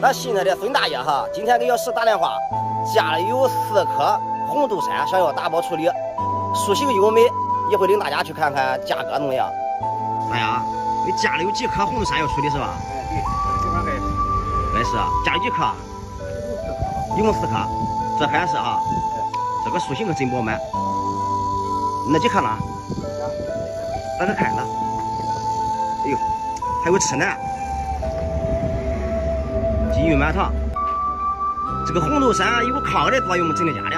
那新来的孙大爷哈，今天给小石打电话，家里有四棵红豆杉，想要打包处理，树形优美，一会领大家去看看价格怎么样。大爷，你家里有几棵红豆杉要处理是吧？哎，对，这边该是。该是，家里几棵？一共四棵，这还是啊，这个树形可真饱满。那几棵呢？大家看呢。哎呦，还有吃呢。金玉满堂，这个红豆杉有抗癌的作用，真的假的？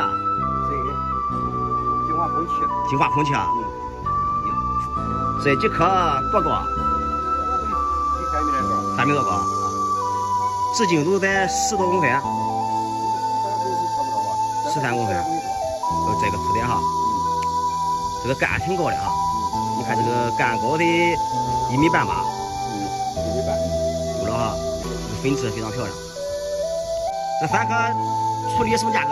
真的，净化空气。净化空气啊。嗯。这几棵多高？三米多高。三米多高。直径都在十多公分。十三公分。呃，这个粗点哈。这个干挺高的哈。你看这个干高的一米半吧。嗯，一米半。够了哈。品质非常漂亮，这三颗处理什么价格？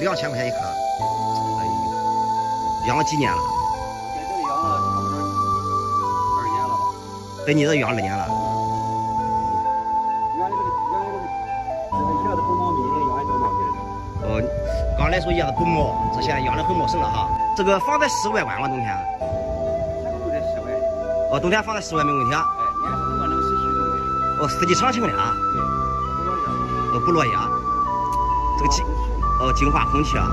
两千块钱一颗。哎呦，养了几年了？在这里养了差不多二年了吧。在你这养二年了。原来这个原来这个这个叶子不茂密，养的都茂密的。哦，刚来时候叶子不茂，这现在养的很茂盛了哈。这个放在室外玩吗？冬天？哦，冬天放在室外没问题啊。哎，年冬啊，能持续冬的。哦，四季常青的啊。对，不落叶。哦，不落叶。这个净哦，净化空气啊。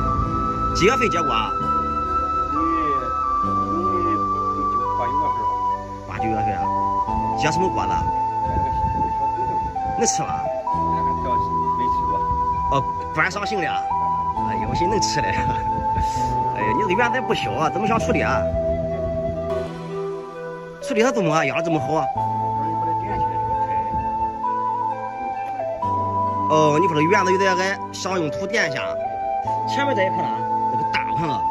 几月份结果啊？你农历九八九月份吧。八九月份啊。结什么果子？能吃吗？那个叫没吃过。哦，观赏性的。哎呀，我寻思能吃嘞。哎呀，你这个园子不小啊，怎么想处理啊？处理它怎么养的这么好啊？哦，你说这院子有点矮，想用土垫一下。前面这一棵呢，那个大款了。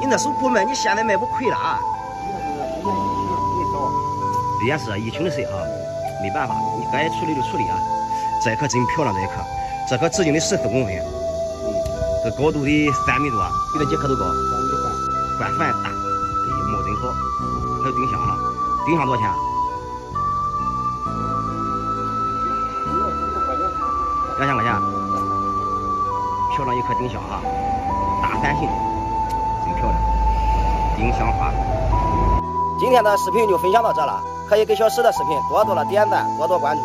你那时候不卖，你现在卖不亏了啊？也是疫情的事哈，没办法，你该处理就处理啊。这一棵真漂亮，这一棵，这棵直径得十四公分。这高度得三米多，比那几棵都高。三米半，管范大，哎呀，毛真好。还有丁香哈，丁香多少钱？两千块钱。漂亮一棵丁香哈，大伞形，真漂亮。丁香花。今天的视频就分享到这了，可以给小石的视频多多的点赞，多多关注。